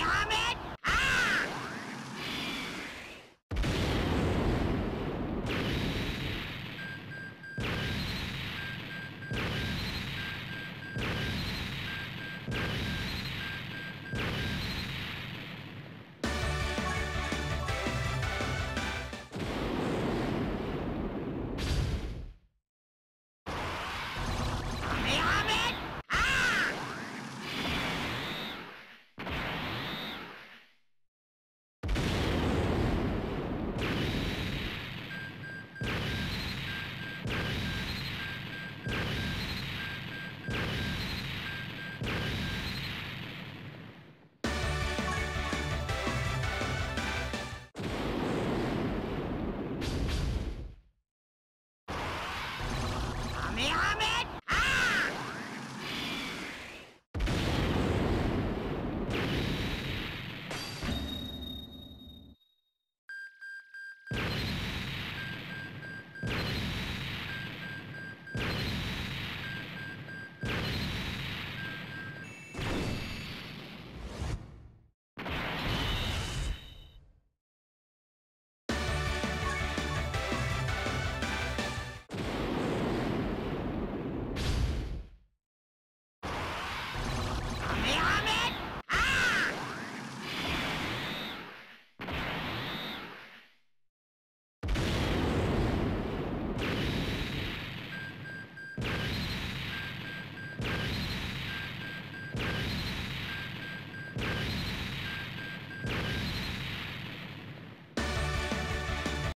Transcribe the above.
déjame